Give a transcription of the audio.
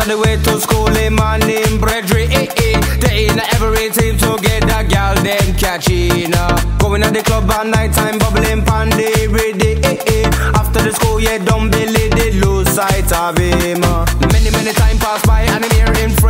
on the way to school in my name Bredry. They in every team together Girl Then catching up eh. Going at the club at night time Bubbling pandy with the eh. eh. After the school yeah don't believe they lose sight of him eh. Many many time pass by and I'm hearing friends